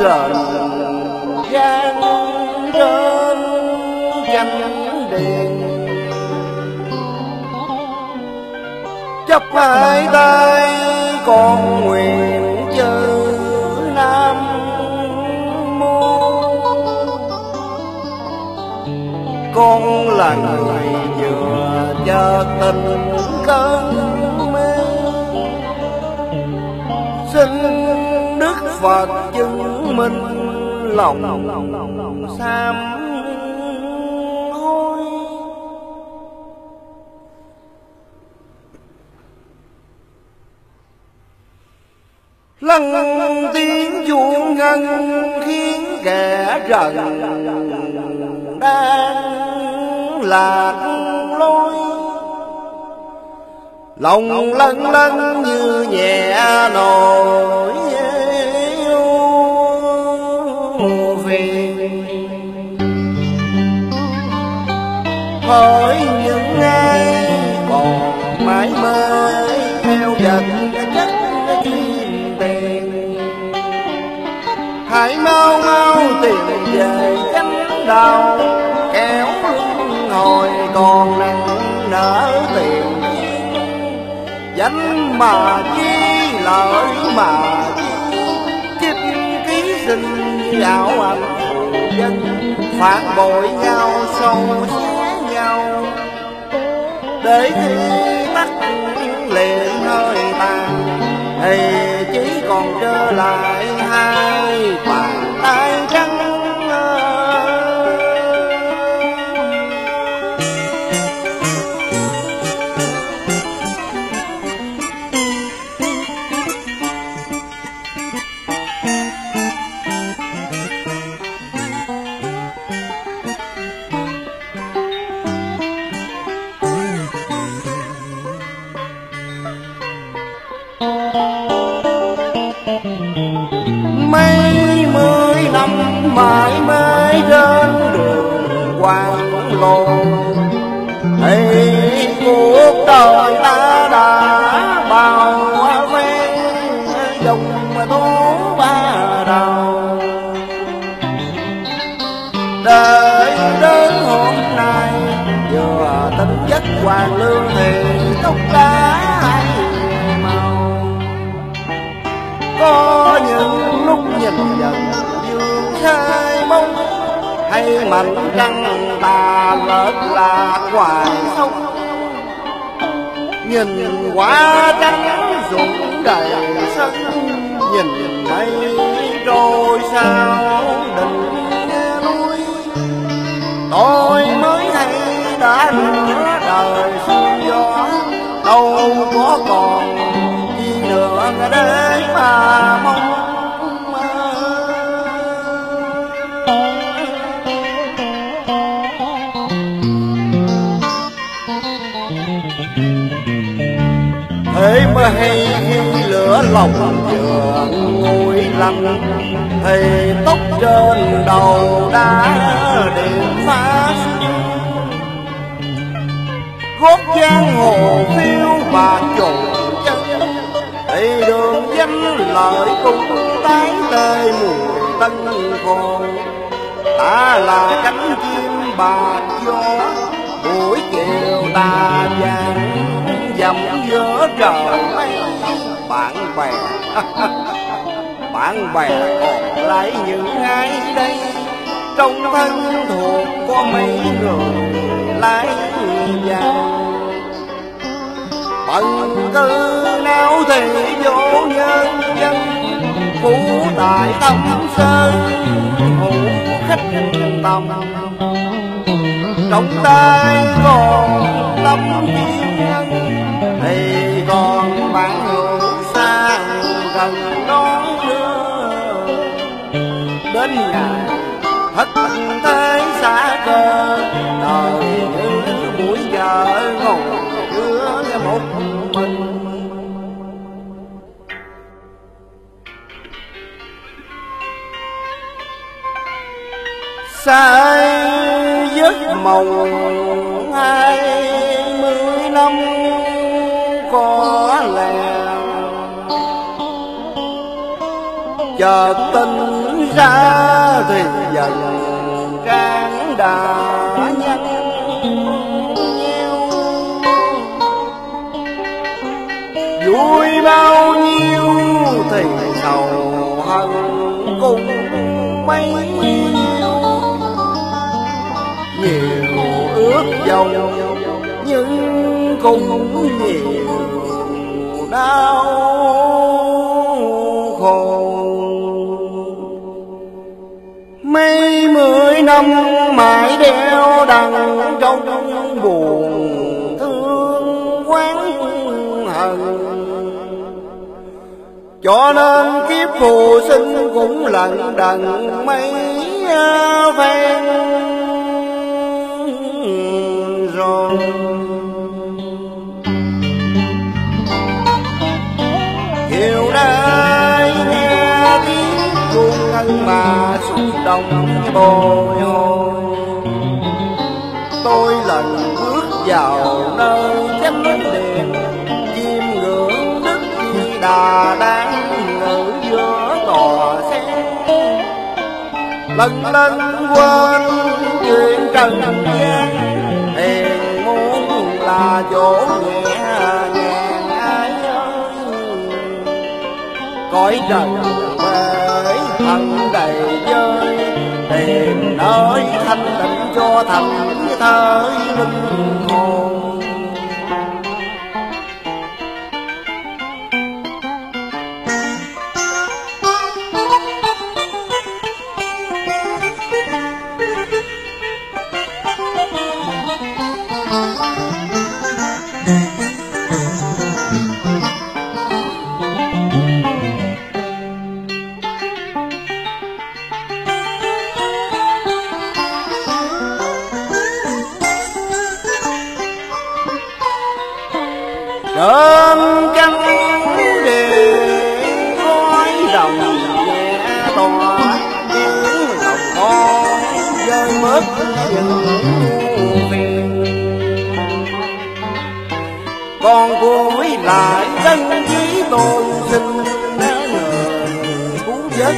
dần gian trên chánh điện. Chấp hai tay con nguyện chữ nam mô. Con là người vừa cho tình cơn mê. Xin đức phật chư minh lòng sám hối. Lăng tiếng chuông ngân khiến kẻ trần đang lạc lối. Lòng lân lân như nhẹ nổi về hỏi những ai còn mãi mê theo vật chắc kim tiền. Hãy mau mau tìm về cánh đau, kéo luân hồi còn nặng nở tiền. Danh mà chi lợi mà chi chích ký sinh ảo ảnh dân phản bội nhau, sâu xé nhau. Để khi tắt liền hơi tàn, thì chỉ còn trở lại hai bạn mãi trên đường hoàng lộ thì cuộc đời ta đã bao ven dòng tố ba đầu đời đến hôm nay, vừa tính chất hoàng lương thì tóc đá ấy mảnh trăng tà lợt là hoài. Sông nhìn quá trắng rụng đầy sân, nhìn mây trôi sao đỉnh núi. Tôi mới thấy đã nhớ đời sương gió đâu có còn chi nữa để mà mong. Hay khi lửa lòng vừa nguội lạnh thì tóc trên đầu đã điện phá gót giang hồ phiêu bạc chủ chân. Thì đường danh lợi cũng tái tê mùi tân khô ta là cánh chim bạc gió buổi chiều ta vàng dầm giữa trời bạn bè bạn bè còn lại những ai đây? Trong thân thuộc có mấy người lái vàng bận cơ nào thì vô nhân dân phú tại tâm sơn hữu khách tầm trong tay còn tâm thiên đến ngày thất thế xa cơ, đời như buổi chợ ngồi giữa một mình. Say giấc mộng hai mươi năm có lẽ. Chợt tình ra thì dần can đà nhân vui bao nhiêu thì sầu hận cùng mấy nhiêu. Nhiều ước vọng nhưng cũng nhiều đau. Mươi mãi đeo đằng trong buồn thương quán hận. Cho nên kiếp phù sinh cũng lận đận mấy phen rồi chiều nay nghe tiếng chuông ngân mà xúc động tôi tôi lần bước vào nơi chánh điện chim ngưỡng đức di đà đang ngự giữa tòa sen. Lần lần quên chuyện trần gian hiền muốn là chỗ nhẹ nhàng ai ơi. Cõi trần bể thân tịnh cho thành thới linh hồn trên chân điện khói đồng nhẹ tỏa những lòng con rơi mất những phiền con cuối lại chân trí tôn sinh cứu vớt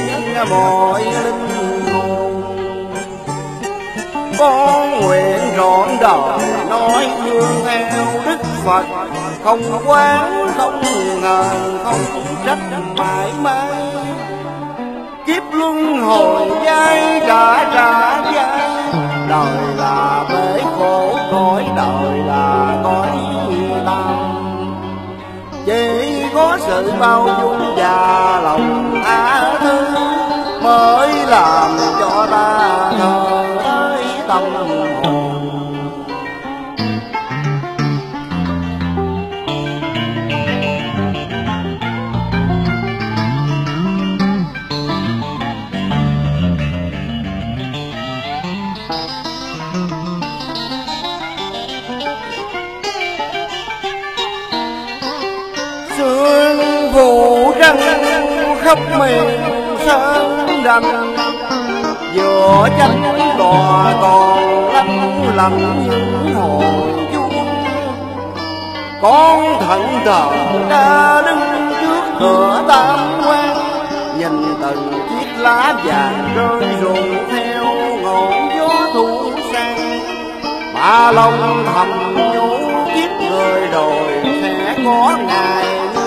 mọi linh hồn. Con nguyện trọn đời, nói thương theo đức phật. Không quán, không ngờ, không trách mãi mãi. Kiếp luân hồi dây đã trả dây đời là bể khổ, cõi đời là cõi tao chỉ có sự bao dung và lòng tha thứ mới làm cho ta thờ tới tâm khắp miền sơn đành giữa chân đò còn lắm lầm những hồn chuông con thận thờ đã đứng trước cửa tam quan, nhìn từng chiếc lá vàng rơi rụng theo ngọn gió thu sang. Mà lòng thầm nhủ kiếp người rồi sẽ có ngày như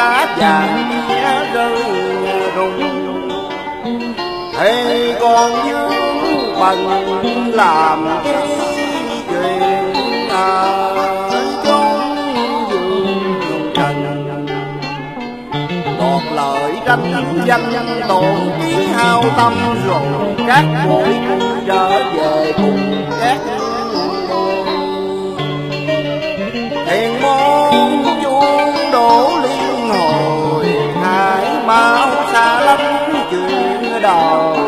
lá vàng kia rơi rụng. Thì con dương bằng làm cái chuyện ở lợi tranh danh tổn chí hao tâm rồi, các bụi trở về cùng các tchau.